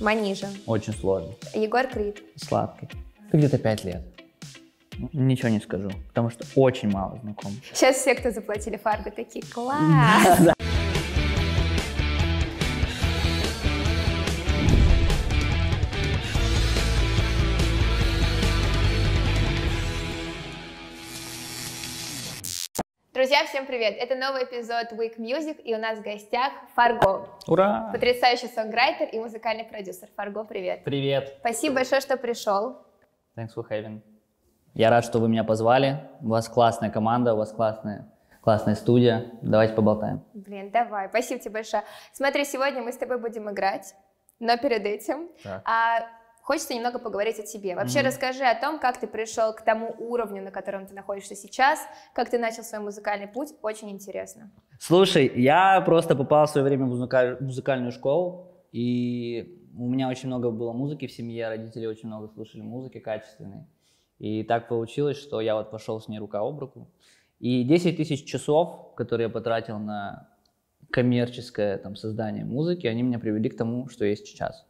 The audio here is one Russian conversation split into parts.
Манижа. Очень сложно. Егор Крид. Сладкий. Ты где-то пять лет. Ничего не скажу, потому что очень мало знаком. Сейчас все, кто заплатили фарго, такие, класс! Друзья, всем привет! Это новый эпизод Week Music, и у нас в гостях Фарго. Ура! Потрясающий сонграйтер и музыкальный продюсер. Фарго, привет! Привет! Спасибо большое, что пришел. Thanks for having. Я рад, что вы меня позвали. У вас классная команда, у вас классная, классная студия. Давайте поболтаем. Блин, давай, спасибо тебе большое. Смотри, сегодня мы с тобой будем играть, но перед этим Так. а, хочется немного поговорить о тебе. Вообще Мгм. расскажи о том, как ты пришел к тому уровню, на котором ты находишься сейчас, как ты начал свой музыкальный путь. Очень интересно. Слушай, я просто попал в свое время в музыка- музыкальную школу, и у меня очень много было музыки в семье, родители очень много слушали музыки качественной. И так получилось, что я вот пошел с ней рука об руку. И 10 тысяч часов, которые я потратил на коммерческое там, создание музыки, они меня привели к тому, что есть сейчас.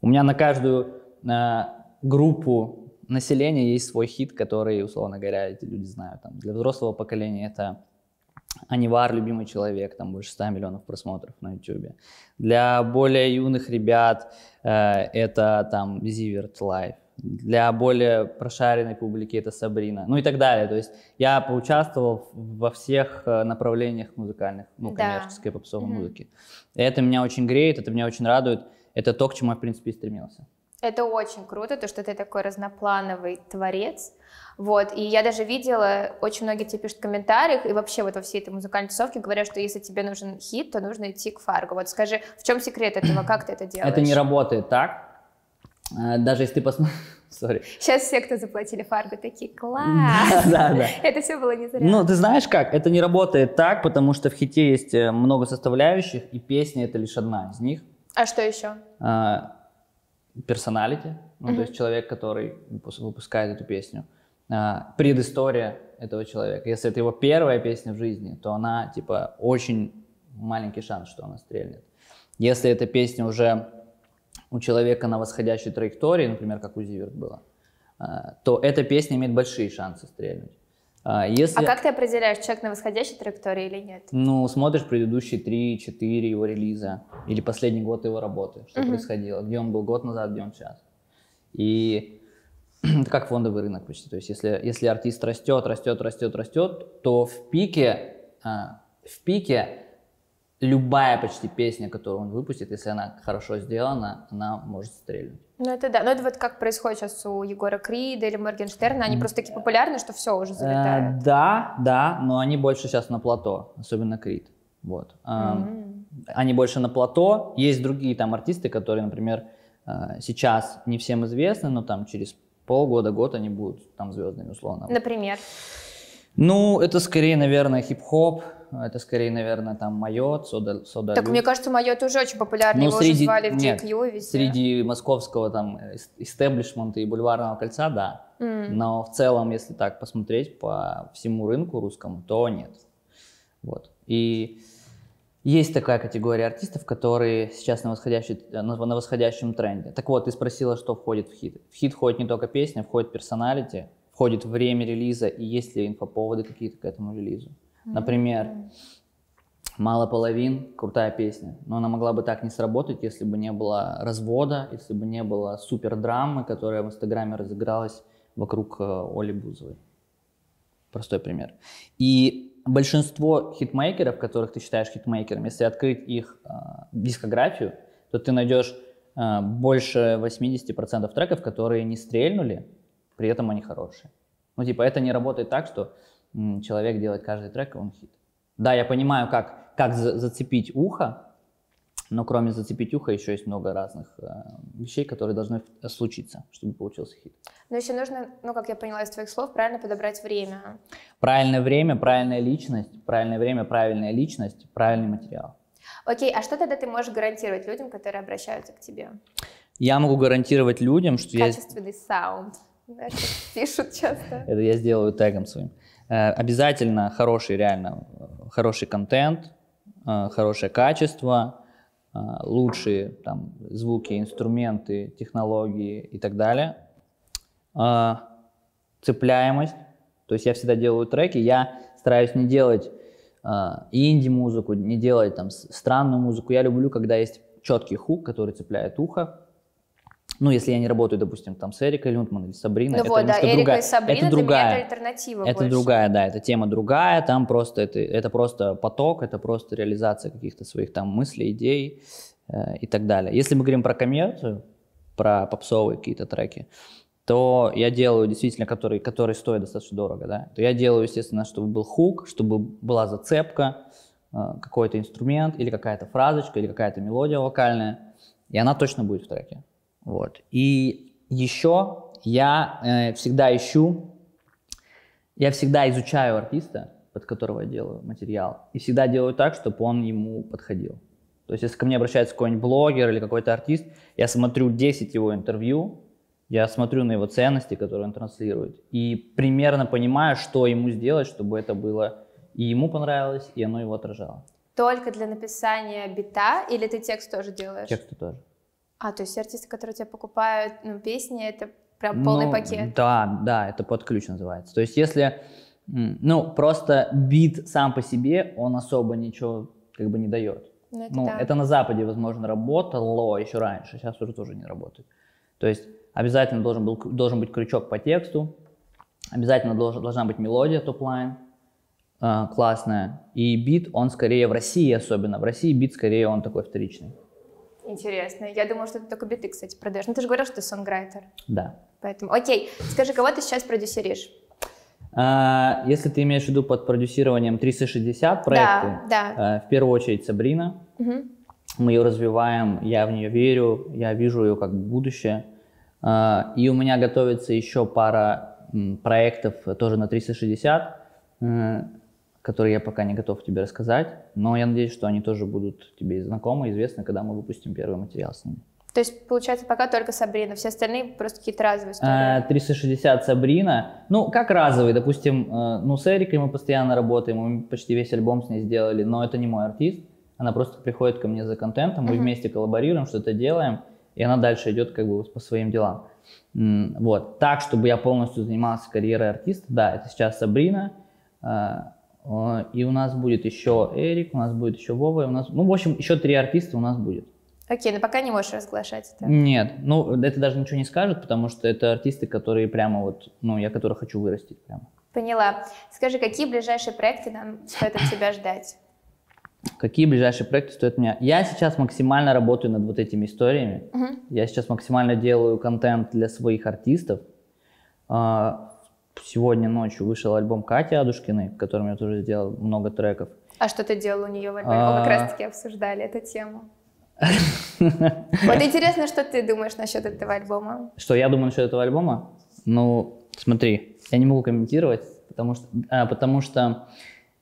У меня на каждую э, группу населения есть свой хит, который, условно говоря, эти люди знают. Там, для взрослого поколения это Анивар, любимый человек, там больше 100 миллионов просмотров на YouTube. Для более юных ребят э, это там Zivert Live. Для более прошаренной публики это Сабрина, ну и так далее. То есть я поучаствовал во всех э, направлениях музыкальных, ну, Да. коммерческой попсовой Мгм. музыки. И это меня очень греет, это меня очень радует. Это то, к чему я, в принципе, и стремился. Это очень круто, то, что ты такой разноплановый творец. Вот, и я даже видела, очень многие тебе пишут в комментариях, и вообще вот во всей этой музыкальной тусовке говорят, что если тебе нужен хит, то нужно идти к Фарго. Вот скажи, в чем секрет этого, как ты это делаешь? Это не работает так. Э, Даже если ты посмотришь... Сори. Сейчас все, кто заплатили Фарго, такие, класс! Да, да. Это все было не зря. Ну, ты знаешь как, это не работает так, потому что в хите есть э, много составляющих, и песня это лишь одна из них. А что еще? Персоналити, ну, то есть человек, который выпус- выпускает эту песню. А, Предыстория этого человека. Если это его первая песня в жизни, то она, типа, очень маленький шанс, что она стрельнет. Если эта песня уже у человека на восходящей траектории, например, как у Зиверт было, а, то эта песня имеет большие шансы стрельнуть. А, Если... А как ты определяешь, человек на восходящей траектории или нет? Ну, смотришь предыдущие 3-4 его релиза или последний год его работы, что происходило, где он был год назад, где он сейчас. И это как фондовый рынок почти. То есть если, если артист растет, растет, растет, растет, то в пике, а, в пике любая почти песня, которую он выпустит, если она хорошо сделана, она может стрельнуть. Ну это да, ну это вот как происходит сейчас у Егора Крида или Моргенштерна, они просто такие популярны, что все уже Э, залетают. да, да, но они больше сейчас на плато, особенно Крид. Вот. М. они больше на плато. Есть другие там артисты, которые, например, э, сейчас не всем известны, но там через полгода, год они будут там звездными условно. Например. Ну, это скорее, наверное, хип-хоп, это скорее, наверное, там Майот, Сода, Сода Так мне кажется, Майот тоже очень популярный, Ну, его уже среди- звали в нет, GQ везде. Среди московского там истеблишмента и бульварного кольца, да. М. Но в целом, если так посмотреть по всему рынку русскому, то нет. Вот. И есть такая категория артистов, которые сейчас на, восходящей- на на восходящем тренде. Так вот, ты спросила, что входит в хит. В хит входит не только песня, входит personality, входит время релиза и есть ли инфоповоды какие-то к этому релизу. Например, «Мало половин» — крутая песня, но она могла бы так не сработать, если бы не было развода, если бы не было супер драмы, которая в Инстаграме разыгралась вокруг э, Оли Бузовой. Простой пример. И большинство хитмейкеров, которых ты считаешь хитмейкерами, если открыть их э, дискографию, то ты найдешь э, больше 80% треков, которые не стрельнули, при этом они хорошие. Ну, типа, это не работает так, что человек делает каждый трек, и он хит. Да, я понимаю, как, как за- зацепить ухо, но кроме зацепить ухо еще есть много разных э, вещей, которые должны случиться, чтобы получился хит. Но еще нужно, ну, как я поняла из твоих слов, правильно подобрать время. Правильное время, правильная личность, правильное время, правильная личность, правильный материал. Окей, а что тогда ты можешь гарантировать людям, которые обращаются к тебе? Я могу гарантировать людям, что я, Качественный саунд. Знаешь, пишут часто. это я сделаю тегом своим. Э, Обязательно хороший, реально, э, хороший контент, э, хорошее качество, а, лучшие там звуки, инструменты, технологии и так далее. Цепляемость, то есть я всегда делаю треки, я стараюсь не делать инди-музыку, не делать там странную музыку. Я люблю, когда есть четкий хук, который цепляет ухо. Ну, если я не работаю, допустим, там с Эрикой Люнтман или Сабриной. Ну это вот, да, Эрика другая, и Сабрина это для другая, меня это альтернатива Это больше. другая, да, это тема другая, там просто это, это просто поток, это просто реализация каких-то своих там мыслей, идей э, и так далее. Если мы говорим про коммерцию, про попсовые какие-то треки, то я делаю действительно, которые, которые стоят достаточно дорого, да, то я делаю, естественно, чтобы был хук, чтобы была зацепка, э, какой-то инструмент или какая-то фразочка или какая-то мелодия вокальная, и она точно будет в треке. Вот. И еще я э, всегда ищу, я всегда изучаю артиста, под которого я делаю материал, и всегда делаю так, чтобы он ему подходил. То есть, если ко мне обращается какой-нибудь блогер или какой-то артист, я смотрю 10 его интервью, я смотрю на его ценности, которые он транслирует, и примерно понимаю, что ему сделать, чтобы это было и ему понравилось, и оно его отражало. Только для написания бита или ты текст тоже делаешь? Тексты тоже. А, то есть артисты, которые тебе покупают ну, песни, это прям полный Ну, пакет? Да, да, это под ключ называется. То есть если, ну, просто бит сам по себе, он особо ничего как бы не дает. Ну, это Ну, да. это на Западе, возможно, работало еще раньше, сейчас уже тоже не работает. То есть обязательно должен, был, должен быть крючок по тексту, обязательно должен, должна быть мелодия topline э, классная, и бит, он скорее в России особенно, в России бит скорее он такой вторичный. Интересно. Я думала, что ты только биты, кстати, продаешь. Ну, ты же говорил, что ты сонграйтер. Да. Поэтому, окей, скажи, кого ты сейчас продюсеришь? А, Если ты имеешь в виду под продюсированием 360 проекты, Да, да. в первую очередь Сабрина. Мгм. Мы ее развиваем, я в нее верю, я вижу ее как будущее. А, И у меня готовится еще пара проектов тоже на 360, э, которые я пока не готов тебе рассказать, но я надеюсь, что они тоже будут тебе знакомы, известны, когда мы выпустим первый материал с ними. То есть, получается, пока только Сабрина, все остальные просто какие-то разовые истории. Э, 360 Сабрина, ну, как разовый, допустим, э, ну, с Эрикой мы постоянно работаем, мы почти весь альбом с ней сделали, но это не мой артист, она просто приходит ко мне за контентом, мы Мгм. вместе коллаборируем, что-то делаем, и она дальше идет как бы по своим делам. Вот, так, чтобы я полностью занимался карьерой артиста, да, это сейчас Сабрина, э, и у нас будет еще Эрик, у нас будет еще Вова, и у нас, ну, в общем, еще три артиста у нас будет. Окей, но пока не можешь разглашать это. Нет, ну это даже ничего не скажет, потому что это артисты, которые прямо вот, ну я которых хочу вырастить прямо. Поняла. Скажи, какие ближайшие проекты нам стоит от тебя ждать? Какие ближайшие проекты стоят меня? Я сейчас максимально работаю над вот этими историями. Мгм. Я сейчас максимально делаю контент для своих артистов. Сегодня ночью вышел альбом Кати Адушкиной, в котором я тоже сделал много треков. А что ты делал у нее в альбоме? А. Мы как раз-таки обсуждали эту тему. Вот интересно, что ты думаешь насчет этого альбома? Что я думаю насчет этого альбома? Ну, смотри, я не могу комментировать, потому что, а, потому что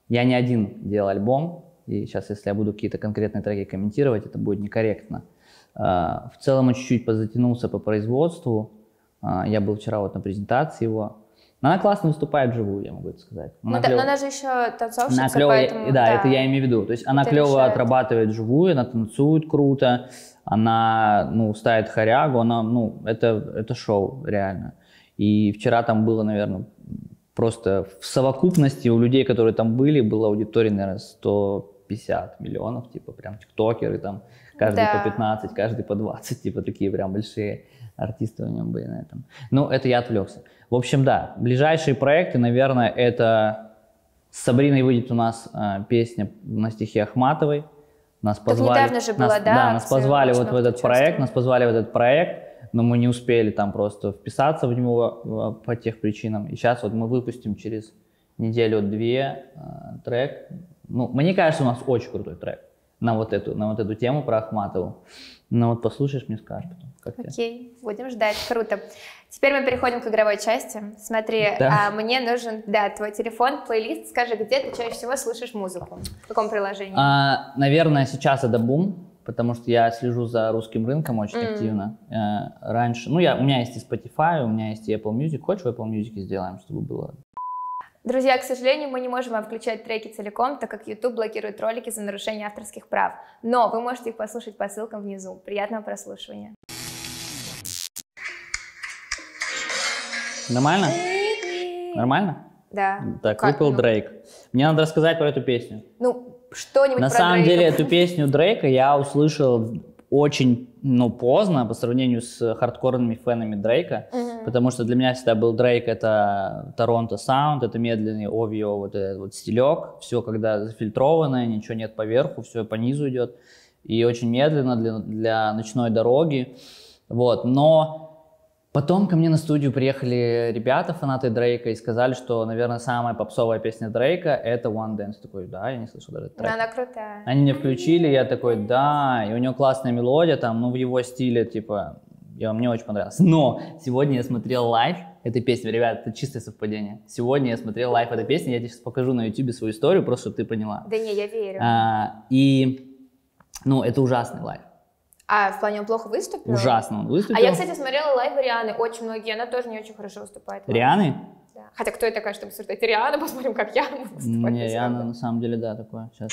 я не один делал альбом, и сейчас, если я буду какие-то конкретные треки комментировать, это будет некорректно. А, в целом он чуть-чуть позатянулся по производству. А, я был вчера вот на презентации его. Но она классно выступает вживую, я могу это сказать. Ну Она да, клёво- но она же еще танцовщица, она клево, поэтому... да, это я имею в виду. То есть она Это клево решает. отрабатывает живую, она танцует круто, она, ну, ставит хорягу, она, ну, это, это шоу, реально. И вчера там было, наверное, просто в совокупности у людей, которые там были, была аудитория, наверное, 150 миллионов, типа прям тиктокеры там, каждый Да. по 15, каждый по 20, типа такие прям большие артисты у него были на этом. Ну, это я отвлекся. В общем, да, ближайшие проекты, наверное, это с Сабриной выйдет у нас э, песня на стихе Ахматовой. Нас позвали, недавно же была, нас, да, нас акция, позвали вот в этот проект, нас позвали в этот проект, но мы не успели там просто вписаться в него э, по тех причинам. И сейчас вот мы выпустим через неделю-две э, трек. Ну, мне кажется, у нас очень крутой трек на вот эту, на вот эту тему про Ахматову. Ну вот послушаешь, мне скажешь потом. Как тебе? Окей, будем ждать, круто. Теперь мы переходим к игровой части. Смотри, Да. а, мне нужен, да, твой телефон, плейлист. Скажи, где ты чаще всего слушаешь музыку? В каком приложении? А, наверное, сейчас это бум, потому что я слежу за русским рынком очень М. активно. Э, раньше, ну, я, у меня есть и Spotify, у меня есть и Apple Music. Хочешь в Apple Music сделаем, чтобы было? Друзья, к сожалению, мы не можем вам включать треки целиком, так как YouTube блокирует ролики за нарушение авторских прав. Но вы можете их послушать по ссылкам внизу. Приятного прослушивания. Нормально? Нормально? Да. Так, Как, выпал ну? Дрейк. Мне надо рассказать про эту песню. Ну, что-нибудь На про самом Дрейка. деле эту песню Дрейка я услышал очень ну, поздно по сравнению с хардкорными фенами Дрейка, Потому что для меня всегда был Дрейк это Торонто саунд, это медленный овио, вот этот вот стилек, все когда зафильтрованное, ничего нет поверху, все по низу идет, и очень медленно для, для ночной дороги, вот, но Потом ко мне на студию приехали ребята, фанаты Дрейка, и сказали, что, наверное, самая попсовая песня Дрейка — это One Dance. Такой, да, я не слышал даже этот Но трек. она крутая. Они мне включили, я такой, да, и у него классная мелодия, там, ну, в его стиле, типа, я, мне очень понравилось. Но сегодня я смотрел лайв этой песни, ребят, это чистое совпадение. Сегодня я смотрел лайв этой песни, я тебе сейчас покажу на YouTube свою историю, просто чтобы ты поняла. Да не, я верю. А, и, ну, это ужасный лайв, А, в плане он плохо выступил? ужасно он выступил. А я, кстати, смотрела лайвы Рианы, очень многие, она тоже не очень хорошо выступает. Рианы? Да. Хотя кто я такая, чтобы обсуждать Риану, посмотрим, как я буду выступать. Не, Риана на самом деле, да, такое, сейчас.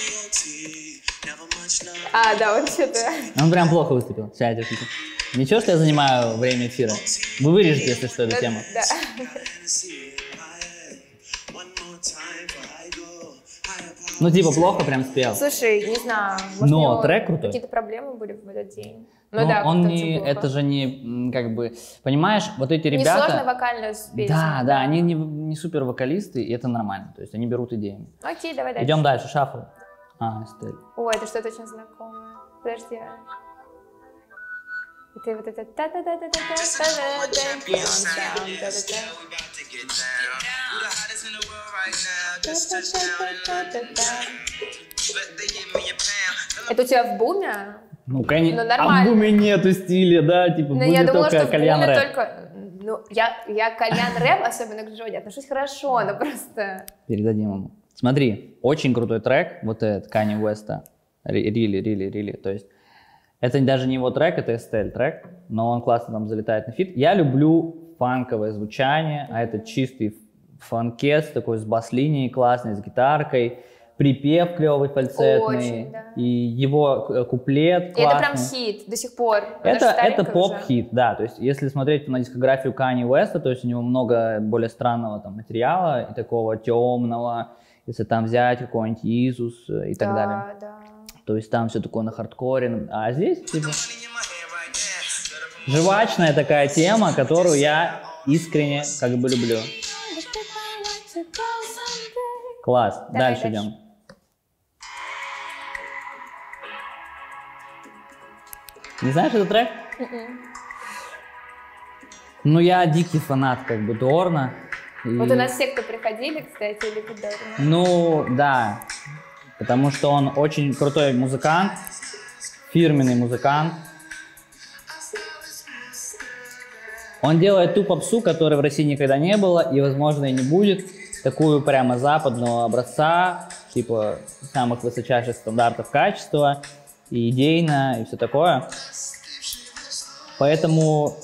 А, да, он что-то... Он прям плохо выступил, сейчас включу. Ничего, что я занимаю время эфира? Вы вырежете, если что, эту тему. Да. Ну, типа, плохо прям спел. Слушай, не знаю, может, Но трек крутой. какие-то проблемы были в этот день. Ну, Ну, да, он не, плохо. это же не, как бы, понимаешь, вот эти ребята... сложно вокально спеть. Да, да, они не, не супер вокалисты, и это нормально, то есть они берут идеями. Окей, давай дальше. Идем дальше, шафл. А, Эстель. Ой, это что-то очень знакомое. Подожди. а. Это вот это та та та та та та та та та Это у тебя в буме? Ну, конечно. Ну. А в буме нету стиля, да, типа, Но я думала, только что кальян рэп. только... Ну, я, я кальян рэп, особенно к Джоди, отношусь хорошо, но просто... Передадим ему. Смотри, очень крутой трек, вот этот Кани Уэста. Really, really, really. То есть это даже не его трек, это Эстель трек, но он классно там залетает на фит. Я люблю фанковое звучание, а это чистый фанкес такой с бас-линией классной, с гитаркой, припев клевый фальцетный, Очень, да. и его э, куплет И это классный. прям хит до сих пор. Это, это поп-хит, да. То есть, если смотреть на дискографию Кани Уэста, то есть у него много более странного там материала и такого темного. Если там взять какой-нибудь Иисус и так да, далее. Да, То есть там все такое на хардкоре. А здесь типа жвачная такая тема, которую я искренне как бы люблю. Класс. Давай дальше дальше. идем. Не знаешь этот трек? Мгм. Ну, я дикий фанат как бы Дорна. И- Вот у нас все, кто приходили, кстати, Дорна. Ну, да. Потому что он очень крутой музыкант, фирменный музыкант. Он делает ту попсу, которой в России никогда не было и, возможно, и не будет. Такую прямо западного образца, типа самых высочайших стандартов качества, и идейно, и все такое. Поэтому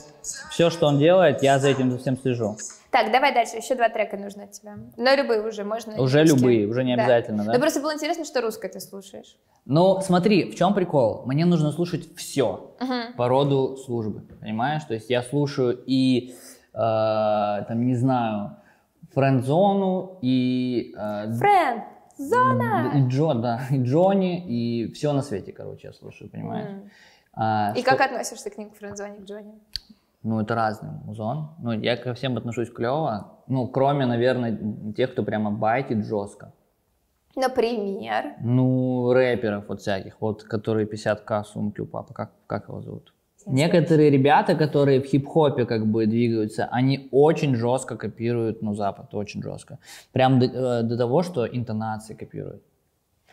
все, что он делает, я за этим за всем слежу. Так, давай дальше. Еще два трека нужно от тебя. Но любые уже, можно. Уже любые, уже не обязательно, да? Ну, просто было интересно, что русское ты слушаешь. Ну, смотри, в чем прикол? Мне нужно слушать все Мгм. по роду службы, понимаешь? То есть я слушаю и, э, там, не знаю, френд-зону, и... э, Френ, зона! И Джо, да, и Джонни, и все на свете, короче, я слушаю, понимаешь? М. А, И что- как относишься к ним, к френдзоне, к Джонни? Ну, это разный музон. Ну, я ко всем отношусь клево. Ну, кроме, наверное, тех, кто прямо байтит жестко. Например, Ну, рэперов вот всяких, вот, которые 50к сумки у папы, как, как его зовут? Некоторые ребята, которые в хип-хопе как бы двигаются, они очень жестко копируют, ну, Запад, очень жестко. Прям до, э, до того, что интонации копируют.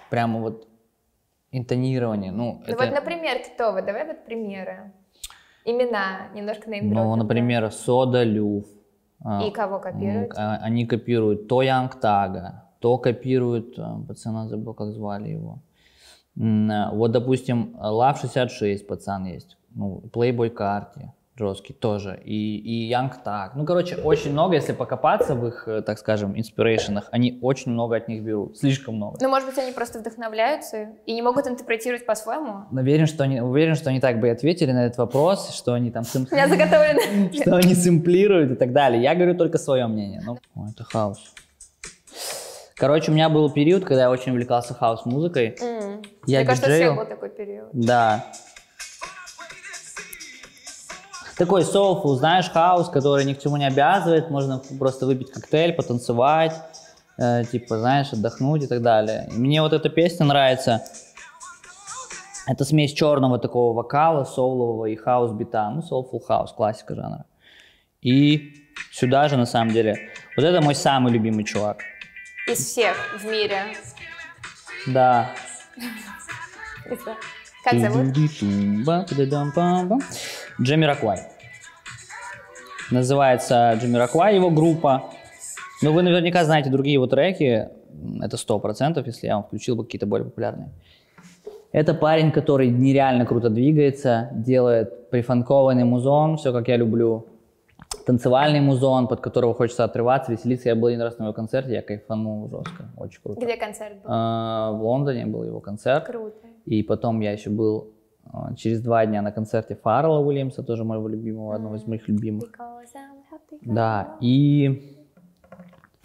Прямо вот интонирование, ну, ну это... вот, например, кто вы? Давай вот примеры. Имена, немножко неймдропинга. ну, например, Сода Люф. а, И кого копируют? а, Они копируют то Янг Тага, то копируют, а, пацана забыл, как звали его. А, Вот, допустим, Лав 66 пацан есть, ну, Playboy Карти, жесткий тоже, и, и Young Так. Ну, короче, очень много, если покопаться в их, э, так скажем, инспирейшенах, они очень много от них берут, слишком много. Ну, может быть, они просто вдохновляются и не могут интерпретировать по-своему? Уверен, что они, уверен, что они так бы и ответили на этот вопрос, что они там... У меня заготовлено. Что они сэмплируют и так далее. Я говорю только свое мнение. Ну, это хаос. Короче, у меня был период, когда я очень увлекался хаос-музыкой. Я Мне кажется, у всех был такой период. Да. Такой soulful, знаешь, хаос, который ни к чему не обязывает, можно просто выпить коктейль, потанцевать, э, типа, знаешь, отдохнуть и так далее. И мне вот эта песня нравится. Это смесь черного такого вокала, соулового и хаус-бита, ну, soulful house, классика жанра. И сюда же, на самом деле, вот это мой самый любимый чувак. Из всех в мире. Да, Как зовут? Джамираквай. Называется Джамираквай его группа. Ну, вы наверняка знаете другие его треки. Это сто процентов, если я вам включил бы какие-то более популярные. Это парень, который нереально круто двигается, делает прифанкованный музон, все как я люблю. Танцевальный музон, под которого хочется отрываться, веселиться. Я был один раз на его концерте, я кайфанул жестко, очень круто. Где концерт был? А, В Лондоне был его концерт. Круто. И потом я еще был через два дня на концерте Фаррелла Уильямса, тоже моего любимого, одного из моих любимых. Да, и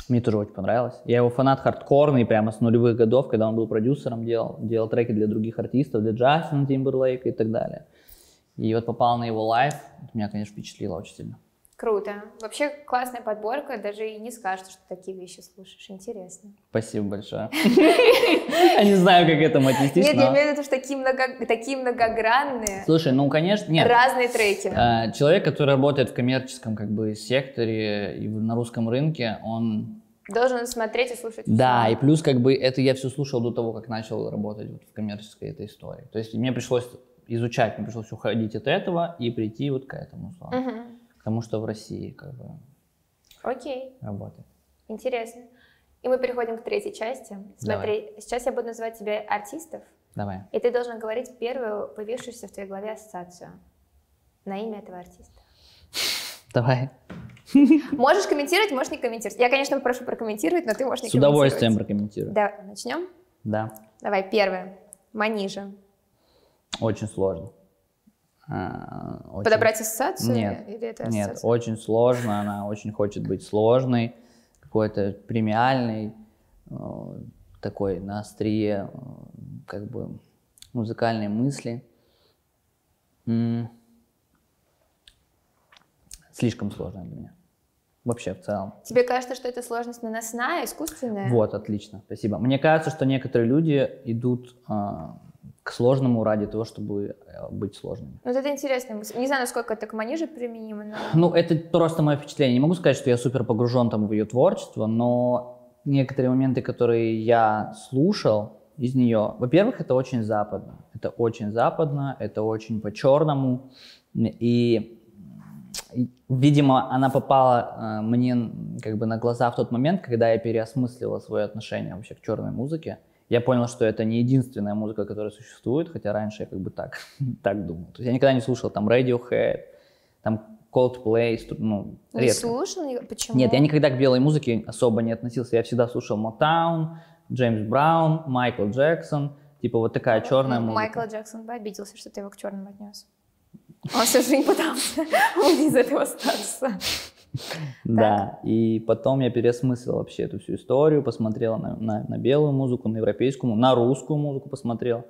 мне тоже очень понравилось. Я его фанат хардкорный, прямо с нулевых годов, когда он был продюсером, делал, делал треки для других артистов, для Джастина Тимберлейка и так далее. И вот попал на его лайв, это меня, конечно, впечатлило очень сильно. Круто. Вообще классная подборка, даже и не скажешь, что такие вещи слушаешь. Интересно. Спасибо большое. Я не знаю, как к этому отнестись, Нет, я имею в виду, что такие, много- такие многогранные, Слушай, ну, конечно, нет. разные треки. Э, Человек, который работает в коммерческом как бы секторе и на русском рынке, он Должен смотреть и слушать. Да, и плюс как бы это я все слушал до того, как начал работать вот в коммерческой этой истории. То есть мне пришлось изучать, мне пришлось уходить от этого и прийти вот к этому, условно. Мгм. Тому, что в России как бы Окей, работает. интересно. И мы переходим к третьей части. Смотри, сейчас я буду называть тебе артистов, Давай. и ты должен говорить первую появившуюся в твоей голове ассоциацию на имя этого артиста. Давай. Можешь комментировать, можешь не комментировать. Я, конечно, попрошу прокомментировать, но ты можешь не С удовольствием прокомментирую. Давай, начнем? Да. Давай, первое. Манижа. Очень сложно. А, очень- Подобрать ассоциацию? Нет, Или это Нет, ассоциация? очень сложно. Она очень хочет быть сложной, какой-то премиальной, э, такой на острие, э, как бы музыкальной мысли. Слишком сложно для меня. Вообще в целом. Тебе кажется, что эта сложность наносная, искусственная? Вот, отлично, спасибо. Мне кажется, что некоторые люди идут а, к сложному ради того, чтобы э, быть сложными. Ну, Вот это интересная мысль. Не знаю, насколько это к Маниже применимо, но... Ну, это просто мое впечатление. Не могу сказать, что я супер погружен там в ее творчество, но некоторые моменты, которые я слушал из нее, во-первых, это очень западно. Это очень западно, это очень по-черному. И, видимо, она попала э, мне как бы на глаза в тот момент, когда я переосмысливал свое отношение вообще к черной музыке. Я понял, что это не единственная музыка, которая существует, хотя раньше я как бы так, так думал. То есть я никогда не слушал там Radiohead, там Coldplay, ну, Не редко. слушал? ни- Почему? Нет, я никогда к белой музыке особо не относился. Я всегда слушал Motown, Джеймс Браун, Майкл Джексон. Типа вот такая черная М, музыка. Майкл Джексон бы обиделся, что ты его к черным отнес. Он всю жизнь пытался уйти из этого статуса. Да, и потом я переосмыслил вообще эту всю историю, посмотрел на, на- на белую музыку, на европейскую, на русскую музыку посмотрел.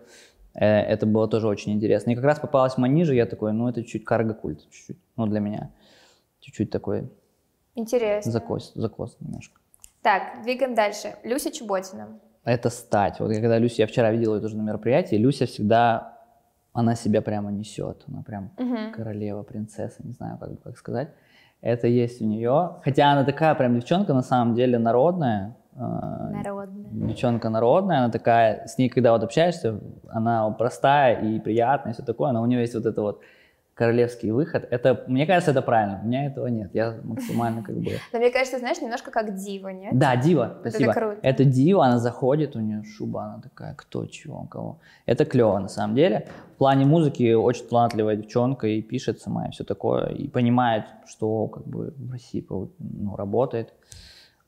Э, Это было тоже очень интересно. И как раз попалась Манижа, я такой, ну это чуть карго-культ, чуть-чуть, ну для меня. Чуть-чуть такой Интересно. закос, закос немножко. Так, двигаем дальше. Люся Чеботина. это стать. Вот когда Люся, я вчера видел ее тоже на мероприятии, Люся всегда, она себя прямо несет, она прям Мгм. королева, принцесса, не знаю, как, как сказать. Это есть у нее. Хотя она такая прям девчонка, на самом деле, народная. э, Народная. Девчонка народная, она такая, с ней, когда вот общаешься, она простая и приятная, и все такое, но у нее есть вот это вот королевский выход. Это, мне кажется, это правильно. У меня этого нет. Я максимально как бы... Но мне кажется, знаешь, немножко как дива, нет? Да, дива, спасибо. Это круто. Это дива, она заходит, у нее шуба, она такая, кто, чего, кого. Это клево на самом деле. В плане музыки очень талантливая девчонка и пишет сама, и все такое, и понимает, что как бы в России ну, работает.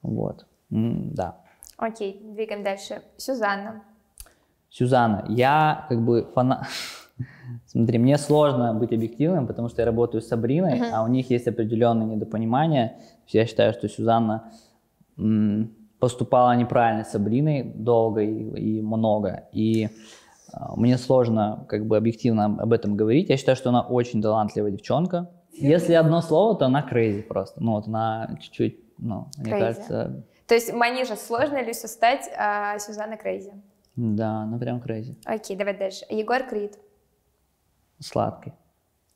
Вот, М, да. Окей, двигаем дальше. Сюзанна. Сюзанна, я как бы фанат... Смотри, мне сложно быть объективным, потому что я работаю с Сабриной, Мгм. а у них есть определенные недопонимания. Я считаю, что Сюзанна поступала неправильно с Сабриной долго и, и много. И а, мне сложно как бы объективно об этом говорить. Я считаю, что она очень талантливая девчонка. Если одно слово, то она crazy просто. Ну вот она чуть-чуть, ну, мне Crazy. кажется, То есть Манижа, сложно ли стать, а Сюзанна Крейзи? да, она прям crazy. Окей, давай дальше. Егор Крид. Сладкий,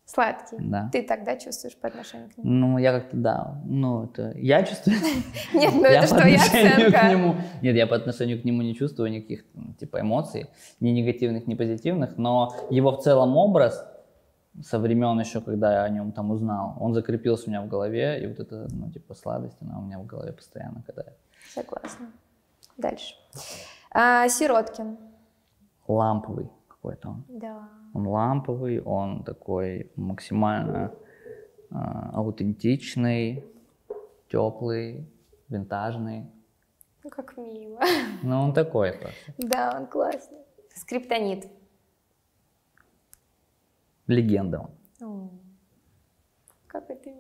Сладкий. да. Ты тогда чувствуешь по отношению к нему? Ну, я как-то, да, ну, это я чувствую. Нет, ну это что, я оценка? нет, я по отношению к нему не чувствую никаких, м, типа, эмоций, ни негативных, ни позитивных, но его в целом образ со времен еще, когда я о нем там узнал, он закрепился у меня в голове, и вот эта, ну, типа, сладость, она у меня в голове постоянно катает. Согласна. Дальше. А, Сироткин. Ламповый какой-то он. Да. Он ламповый, он такой максимально а, аутентичный, теплый, винтажный. Ну, как мило. Ну, он такой просто. Да, он классный. Скриптонит. Легенда он. О, Как это.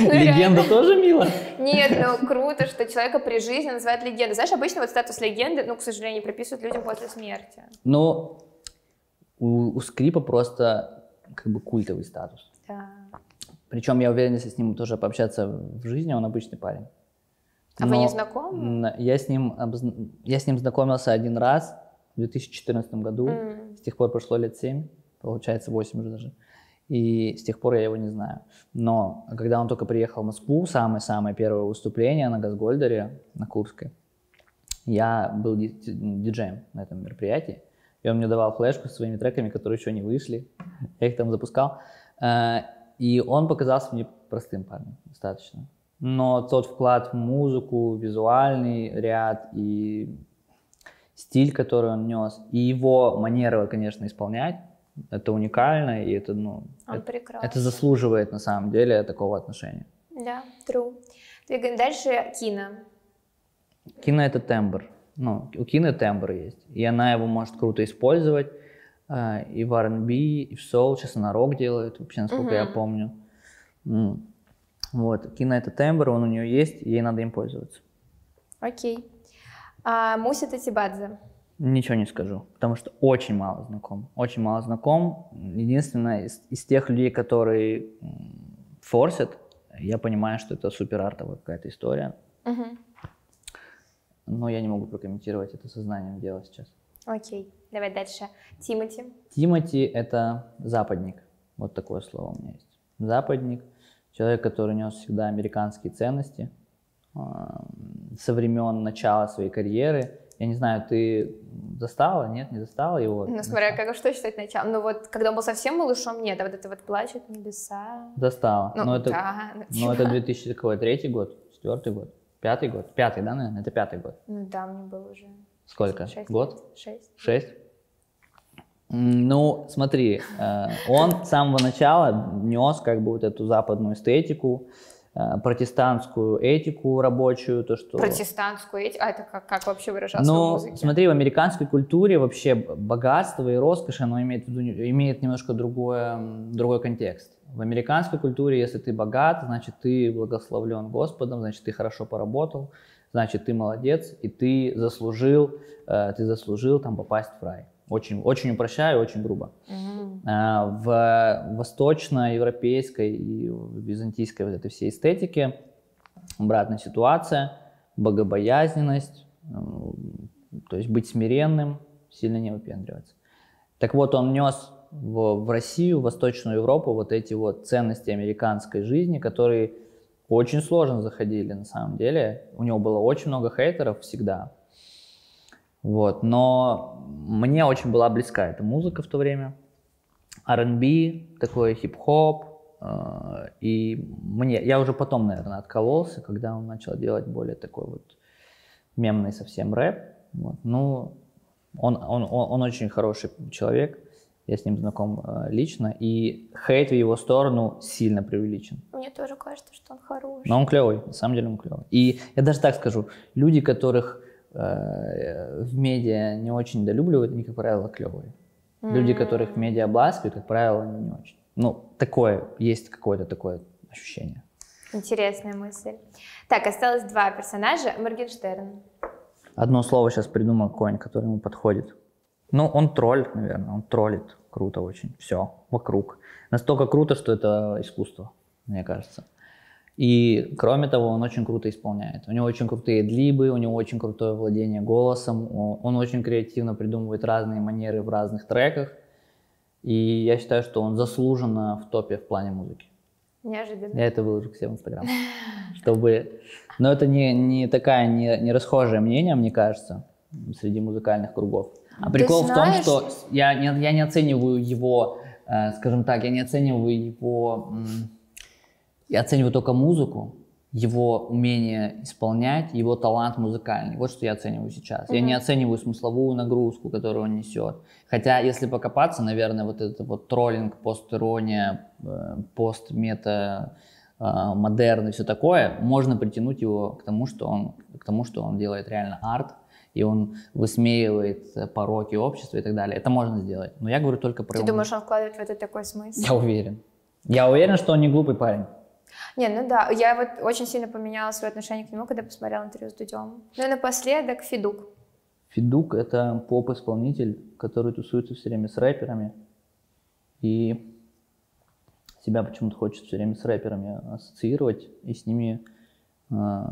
Легенда тоже мило? Нет, ну круто, что человека при жизни называют легендой. Знаешь, обычно вот статус легенды, ну, к сожалению, приписывают людям после смерти. Ну, у, у Скрипа просто как бы культовый статус. Да. Причем я уверен, если с ним тоже пообщаться в жизни, он обычный парень. А вы Но, не знакомы? Я с, ним, обзна- я с ним знакомился один раз в 2014 году. М. С тех пор прошло лет 7, получается 8 уже даже. И с тех пор я его не знаю. Но когда он только приехал в Москву, самое-самое первое выступление на Газгольдере, на Курской, я был ди- диджеем на этом мероприятии. И он мне давал флешку со своими треками, которые еще не вышли. Я их там запускал. Э, И он показался мне простым парнем достаточно. Но тот вклад в музыку, визуальный ряд и стиль, который он нес, и его манера, конечно, исполнять, это уникально, и это, ну, Он это, это заслуживает на самом деле такого отношения. Да, true. Двигаем дальше. Кино. Кино это тембр. Ну, у кино тембр есть. И она его может круто использовать. э, И в R&B, и в соул. Сейчас она рок делает, вообще, насколько я Мгм. помню. Вот. Кино это тембр, он у нее есть, и ей надо им пользоваться. Окей. А, Муся Татибадзе. Ничего не скажу, потому что очень мало знаком. Очень мало знаком. Единственное, из, из тех людей, которые форсят, я понимаю, что это супер артовая какая-то история. Мгм. Но я не могу прокомментировать это сознанием дела сейчас. Окей. Давай дальше. Тимати. Тимати — это западник. Вот такое слово у меня есть. Западник. Человек, который нес всегда американские ценности. а, Со времен начала своей карьеры. Я не знаю, ты застала, нет, не застала его? Ну, смотря как, что считать началом. Ну, вот, когда он был совсем малышом, нет, а вот это вот «Плачут небеса». Застала. Ну, но это, да. ну, но это типа. 2003 год, четвертый год, пятый год. Пятый, да, наверное? Это пятый год. Ну, да, мне было уже Сколько? шесть Год? Шесть. Шесть? Ну, смотри, э, он с самого начала нес как бы вот эту западную эстетику, протестантскую этику рабочую, то, что... Протестантскую этику. А это как, как вообще выражался в Но музыке? смотри, в американской культуре вообще богатство и роскошь, оно имеет, в виду, имеет немножко другое, другой контекст. В американской культуре, если ты богат, значит, ты благословлен Господом, значит, ты хорошо поработал, значит, ты молодец, и ты заслужил, э, ты заслужил там попасть в рай. Очень, очень упрощаю, очень грубо. А, В восточноевропейской и византийской вот этой всей эстетике обратная ситуация, богобоязненность, то есть быть смиренным, сильно не выпендриваться. Так вот, он нес в, в Россию, в Восточную Европу вот эти вот ценности американской жизни, которые очень сложно заходили на самом деле. У него было очень много хейтеров всегда. Вот, но мне очень была близка эта музыка в то время. R&B, такой хип-хоп, э, и мне, я уже потом, наверное, откололся, когда он начал делать более такой вот мемный совсем рэп. Вот. Ну, он, он, он, он очень хороший человек, я с ним знаком э, лично, и хейт в его сторону сильно преувеличен. Мне тоже кажется, что он хороший. Но он клевый, на самом деле он клевый. И я даже так скажу, люди, которых э, в медиа не очень недолюбливают, они, как правило, клевые. Mm-hmm. Люди, которых в медиа обласкивают, как правило, они не очень. Ну, такое, есть какое-то такое ощущение. Интересная мысль. Так, осталось два персонажа. Моргенштерн. Одно слово сейчас придумал какое которое ему подходит. Ну, он тролль, наверное, он троллит. Круто очень. Все, вокруг. Настолько круто, что это искусство, мне кажется. И кроме того, он очень круто исполняет. У него очень крутые длибы, у него очень крутое владение голосом, он очень креативно придумывает разные манеры в разных треках. И я считаю, что он заслуженно в топе в плане музыки. Неожиданно. Я это выложу к себе в Инстаграм. Чтобы... Но это не, не такая, не, не расхожее мнение, мне кажется, среди музыкальных кругов. А Ты прикол знаешь... в том, что я не, я не оцениваю его, э, скажем так, я не оцениваю его, я оцениваю только музыку, его умение исполнять, его талант музыкальный. Вот что я оцениваю сейчас. Mm-hmm. Я не оцениваю смысловую нагрузку, которую он несет. Хотя, если покопаться, наверное, вот этот вот троллинг, постирония, э, постмета, э, модерн и все такое, можно притянуть его к тому, что он, к тому, что он делает реально арт, и он высмеивает пороки общества и так далее. Это можно сделать. Но я говорю только про... Ты думаешь, он вкладывает в это такой смысл? Я уверен. Я уверен, что он не глупый парень. Не, ну да, я вот очень сильно поменяла свое отношение к нему, когда посмотрела интервью с Дудем. Ну и напоследок Федук. Федук — это поп-исполнитель, который тусуется все время с рэперами. И себя почему-то хочет все время с рэперами ассоциировать и с ними э,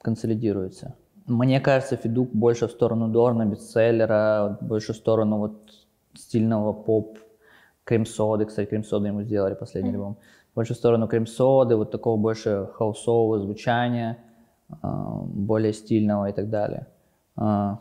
консолидируется. Мне кажется, Федук больше в сторону Дорна, бестселлера, больше в сторону вот стильного поп, крем-соды. Кстати, крем-соды ему сделали последний mm-hmm. альбом больше в сторону крем-соды, вот такого больше хаусового звучания, а, более стильного и так далее. А,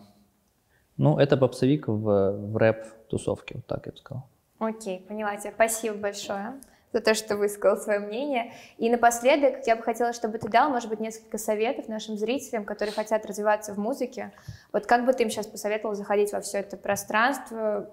ну, это попсовик в, в рэп-тусовке, вот так я бы сказал. Окей, поняла тебя. Спасибо большое за то, что высказал свое мнение. И напоследок я бы хотела, чтобы ты дал, может быть, несколько советов нашим зрителям, которые хотят развиваться в музыке. Вот как бы ты им сейчас посоветовал заходить во все это пространство,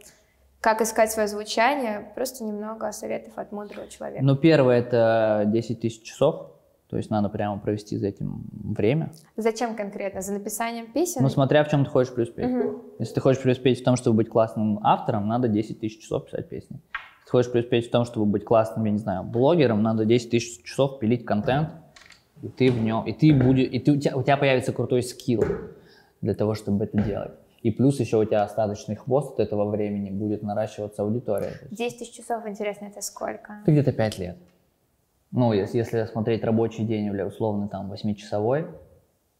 как искать свое звучание, просто немного советов от мудрого человека. Ну, первое это 10 тысяч часов, то есть надо прямо провести за этим время. Зачем конкретно? За написанием песен? Ну, смотря в чем ты хочешь преуспеть. Угу. Если ты хочешь преуспеть в том, чтобы быть классным автором, надо 10 тысяч часов писать песни. Если ты хочешь преуспеть в том, чтобы быть классным, я не знаю, блогером, надо 10 тысяч часов пилить контент, и ты в нем, и ты будешь, и ты, у, тебя, у тебя появится крутой скилл для того, чтобы это делать. И плюс еще у тебя остаточный хвост от этого времени будет наращиваться аудитория. 10 тысяч часов, интересно, это сколько? Это где-то 5 лет. Ну, если, если смотреть рабочий день или условно там 8-часовой,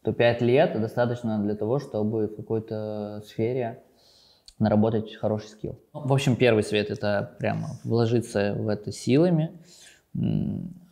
то 5 лет достаточно для того, чтобы в какой-то сфере наработать хороший скилл. В общем, первый совет это прямо вложиться в это силами.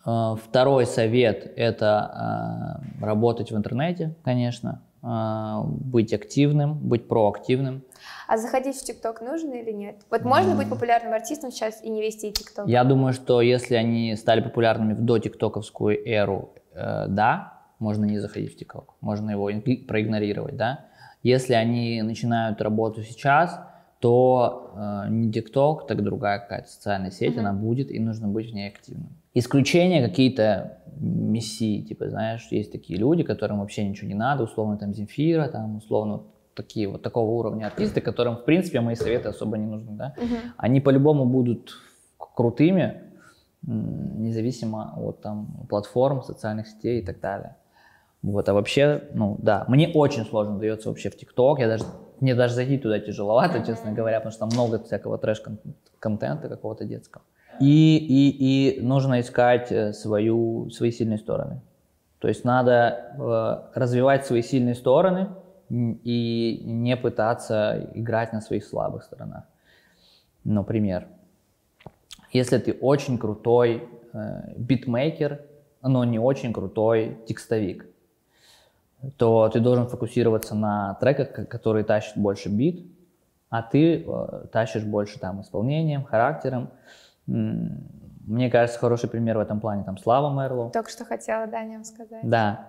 А, второй совет это а, работать в интернете, конечно. А, быть активным, быть проактивным. А заходить в ТикТок нужно или нет? Вот можно быть популярным артистом сейчас и не вести ТикТок? Я думаю, что если они стали популярными в до ТикТоковскую эру, э, да, можно не заходить в ТикТок, можно его проигнорировать, да. Если они начинают работу сейчас, то э, не ТикТок, так другая какая-то социальная сеть, mm-hmm. она будет, и нужно быть в ней активным. Исключения какие-то мессии, типа, знаешь, есть такие люди, которым вообще ничего не надо, условно там Земфира, там условно такие вот такого уровня артисты, которым в принципе мои советы особо не нужны, да, uh они по-любому будут крутыми, независимо от там платформ, социальных сетей и так далее. Вот, а вообще, ну да, мне очень сложно дается вообще в ТикТок, я даже, мне даже зайти туда тяжеловато, честно говоря, потому что там много всякого трэш-контента какого-то детского. И, и, и нужно искать э, свою, свои сильные стороны. То есть надо э, развивать свои сильные стороны и не пытаться играть на своих слабых сторонах. Например, если ты очень крутой э, битмейкер, но не очень крутой текстовик, то ты должен фокусироваться на треках, которые тащат больше бит, а ты э, тащишь больше там исполнением, характером. Мне кажется, хороший пример в этом плане там Слава Мерло. Только что хотела, да, о нем сказать. Да.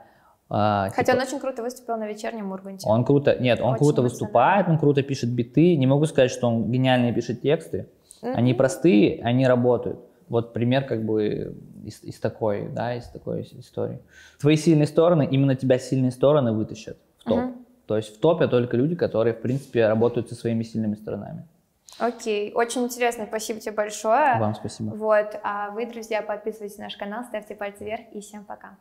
А, Хотя типа, он очень круто выступил на вечернем Урганте. он круто, нет, он Очень круто выступает, он круто пишет биты. Не могу сказать, что он гениально пишет тексты. Мгм. Они простые, они работают. Вот пример как бы из, из такой, да, из такой истории. Твои сильные стороны, именно тебя сильные стороны вытащат в топ. Мгм. То есть в топе только люди, которые, в принципе, работают со своими сильными сторонами. Окей, очень интересно, спасибо тебе большое. Вам спасибо. Вот, а вы, друзья, подписывайтесь на наш канал, ставьте пальцы вверх и всем пока.